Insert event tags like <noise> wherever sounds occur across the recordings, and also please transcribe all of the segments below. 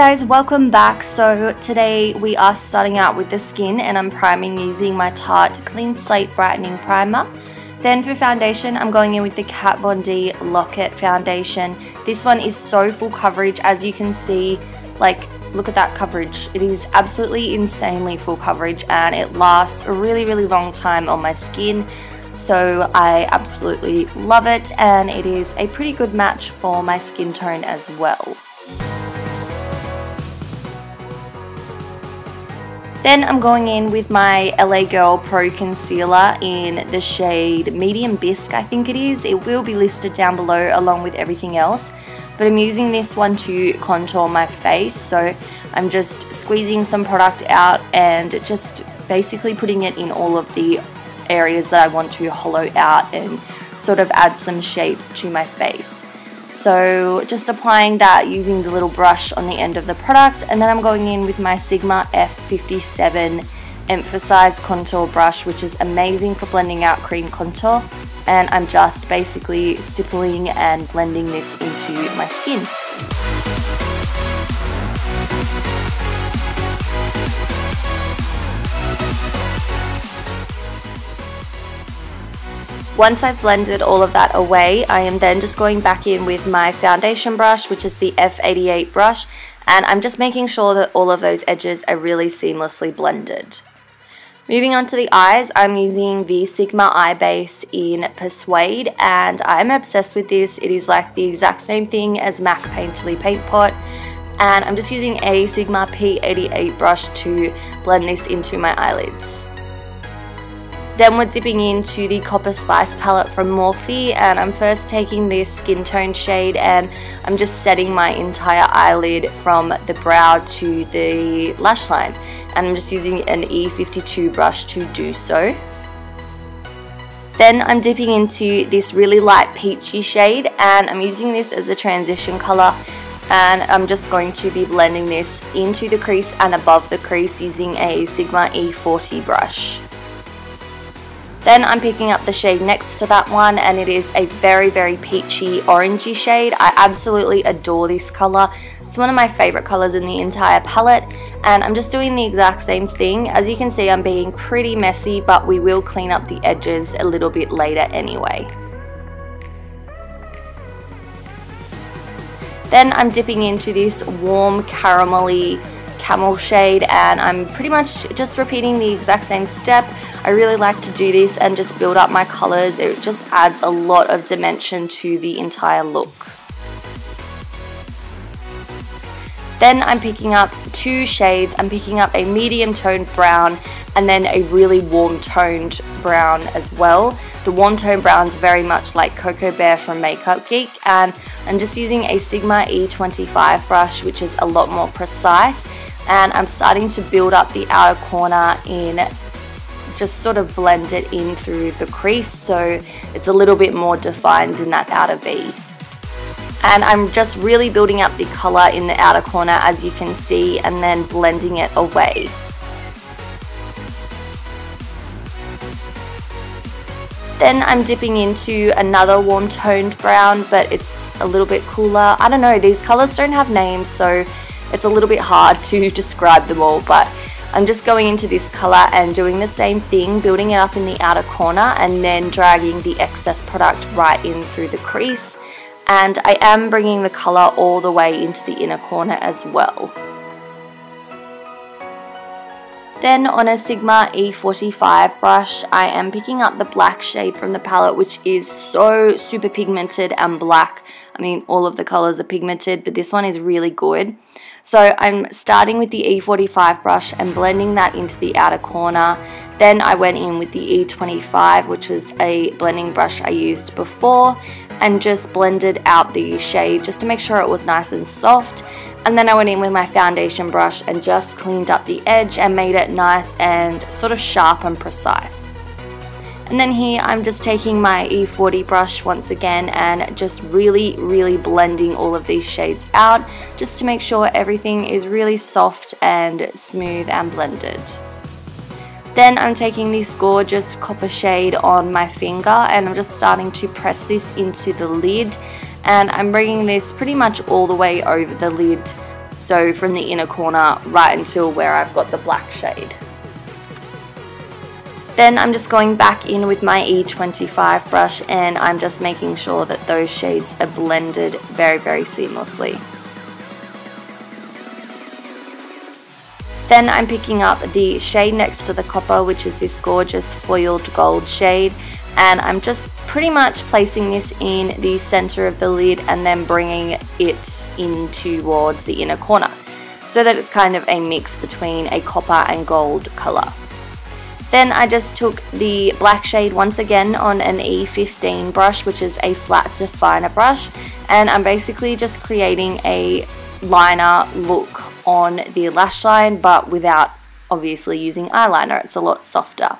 Guys, welcome back. So today we are starting out with the skin and I'm priming using my Tarte Clean Slate Brightening Primer. Then for foundation, I'm going in with the Kat Von D Lock-It Foundation. This one is so full coverage as you can see, like look at that coverage. It is absolutely insanely full coverage and it lasts a really, really long time on my skin. So I absolutely love it and it is a pretty good match for my skin tone as well. Then I'm going in with my LA Girl Pro Concealer in the shade Medium Bisque, I think it is. It will be listed down below along with everything else. But I'm using this one to contour my face. So I'm just squeezing some product out and just basically putting it in all of the areas that I want to hollow out and sort of add some shape to my face. So just applying that using the little brush on the end of the product and then I'm going in with my Sigma F57 emphasized contour brush which is amazing for blending out cream contour and I'm just basically stippling and blending this into my skin. Once I've blended all of that away, I am then just going back in with my foundation brush, which is the F88 brush, and I'm just making sure that all of those edges are really seamlessly blended. Moving on to the eyes, I'm using the Sigma Eye Base in Persuade, and I'm obsessed with this. It is like the exact same thing as MAC Painterly Paint Pot, and I'm just using a Sigma P88 brush to blend this into my eyelids. Then we're dipping into the Copper Spice palette from Morphe and I'm first taking this skin tone shade and I'm just setting my entire eyelid from the brow to the lash line and I'm just using an E52 brush to do so. Then I'm dipping into this really light peachy shade and I'm using this as a transition colour and I'm just going to be blending this into the crease and above the crease using a Sigma E40 brush. Then I'm picking up the shade next to that one and it is a very, very peachy orangey shade. I absolutely adore this color. It's one of my favorite colors in the entire palette and I'm just doing the exact same thing. As you can see, I'm being pretty messy, but we will clean up the edges a little bit later anyway. Then I'm dipping into this warm caramelly camel shade and I'm pretty much just repeating the exact same step I really like to do this and just build up my colors. It just adds a lot of dimension to the entire look. Then I'm picking up two shades. I'm picking up a medium toned brown and then a really warm toned brown as well. The warm toned brown is very much like Cocoa Bear from Makeup Geek and I'm just using a Sigma E25 brush which is a lot more precise and I'm starting to build up the outer corner in just sort of blend it in through the crease so it's a little bit more defined in that outer V. And I'm just really building up the colour in the outer corner as you can see and then blending it away. Then I'm dipping into another warm toned brown but it's a little bit cooler. I don't know, these colours don't have names so it's a little bit hard to <laughs> describe them all but I'm just going into this color and doing the same thing, building it up in the outer corner and then dragging the excess product right in through the crease. And I am bringing the color all the way into the inner corner as well. Then on a Sigma E45 brush, I am picking up the black shade from the palette, which is so super pigmented and black. I mean, all of the colors are pigmented, but this one is really good. So I'm starting with the E45 brush and blending that into the outer corner. Then I went in with the E25, which was a blending brush I used before, and just blended out the shade just to make sure it was nice and soft. And then I went in with my foundation brush and just cleaned up the edge and made it nice and sort of sharp and precise. And then here I'm just taking my E40 brush once again and just really, really blending all of these shades out just to make sure everything is really soft and smooth and blended. Then I'm taking this gorgeous copper shade on my finger and I'm just starting to press this into the lid and I'm bringing this pretty much all the way over the lid So from the inner corner right until where I've got the black shade. Then I'm just going back in with my E25 brush and I'm just making sure that those shades are blended very, very seamlessly. Then I'm picking up the shade next to the copper, which is this gorgeous foiled gold shade. And I'm just pretty much placing this in the center of the lid and then bringing it in towards the inner corner. So that it's kind of a mix between a copper and gold color. Then I just took the black shade once again on an E15 brush, which is a flat definer brush. And I'm basically just creating a liner look on the lash line but without obviously using eyeliner. It's a lot softer.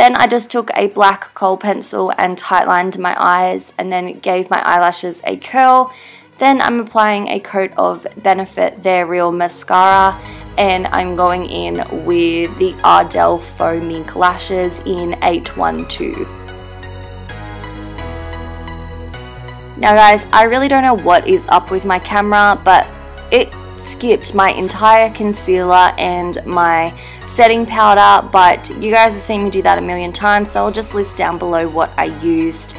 Then I just took a black kohl pencil and tightlined my eyes and then gave my eyelashes a curl. Then I'm applying a coat of Benefit They're Real Mascara and I'm going in with the Ardell Faux Mink Lashes in 812. Now guys, I really don't know what is up with my camera, but it skipped my entire concealer and my setting powder, but you guys have seen me do that a million times, so I'll just list down below what I used.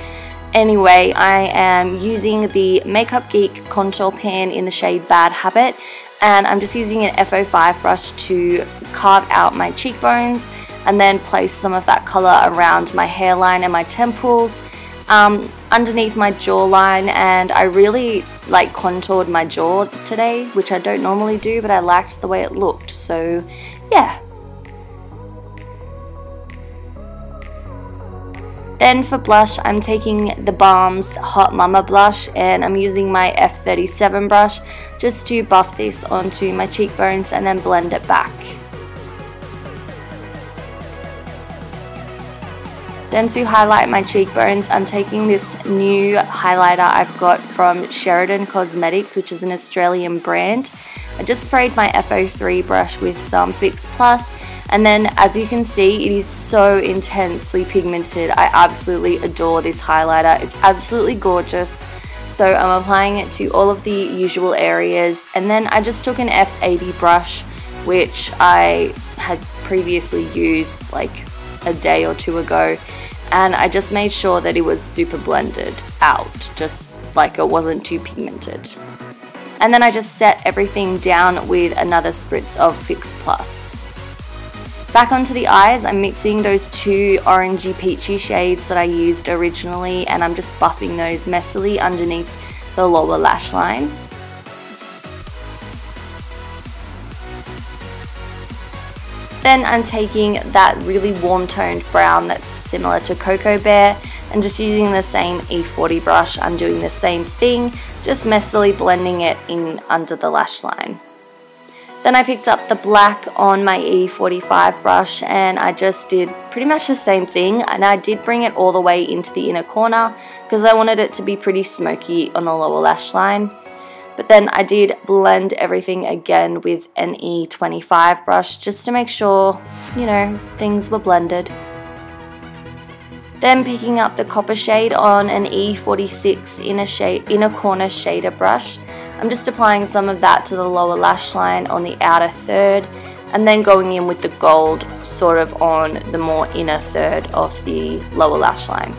Anyway, I am using the Makeup Geek contour pan in the shade Bad Habit, and I'm just using an F05 brush to carve out my cheekbones and then place some of that color around my hairline and my temples um, underneath my jawline and I really like contoured my jaw today which I don't normally do but I liked the way it looked so yeah Then for blush, I'm taking the Balm's Hot Mama blush and I'm using my F37 brush just to buff this onto my cheekbones and then blend it back. Then to highlight my cheekbones, I'm taking this new highlighter I've got from Sheridan Cosmetics, which is an Australian brand. I just sprayed my F03 brush with some Fix Plus, and then as you can see, it is so intensely pigmented. I absolutely adore this highlighter. It's absolutely gorgeous. So I'm applying it to all of the usual areas, and then I just took an F80 brush, which I had previously used like a day or two ago and I just made sure that it was super blended out, just like it wasn't too pigmented. And then I just set everything down with another spritz of Fix Plus. Back onto the eyes, I'm mixing those two orangey peachy shades that I used originally and I'm just buffing those messily underneath the lower lash line. Then I'm taking that really warm toned brown that's similar to Cocoa Bear and just using the same E40 brush I'm doing the same thing just messily blending it in under the lash line. Then I picked up the black on my E45 brush and I just did pretty much the same thing and I did bring it all the way into the inner corner because I wanted it to be pretty smoky on the lower lash line. But then I did blend everything again with an E25 brush just to make sure, you know, things were blended. Then picking up the copper shade on an E46 inner, shade, inner corner shader brush. I'm just applying some of that to the lower lash line on the outer third and then going in with the gold sort of on the more inner third of the lower lash line.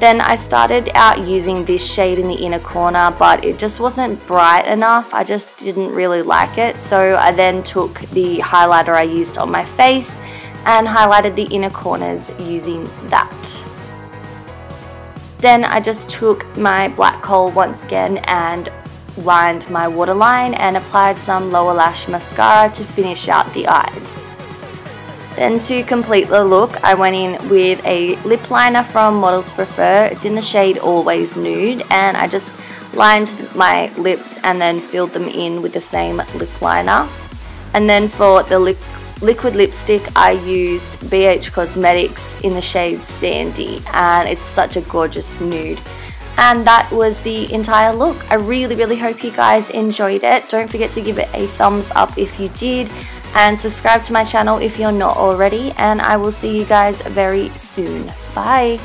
Then I started out using this shade in the inner corner but it just wasn't bright enough. I just didn't really like it. So I then took the highlighter I used on my face and highlighted the inner corners using that. Then I just took my black kohl once again and lined my waterline and applied some lower lash mascara to finish out the eyes. Then to complete the look, I went in with a lip liner from Models Prefer. It's in the shade Always Nude and I just lined my lips and then filled them in with the same lip liner. And then for the lip liquid lipstick I used BH Cosmetics in the shade Sandy and it's such a gorgeous nude and that was the entire look. I really really hope you guys enjoyed it. Don't forget to give it a thumbs up if you did and subscribe to my channel if you're not already and I will see you guys very soon. Bye!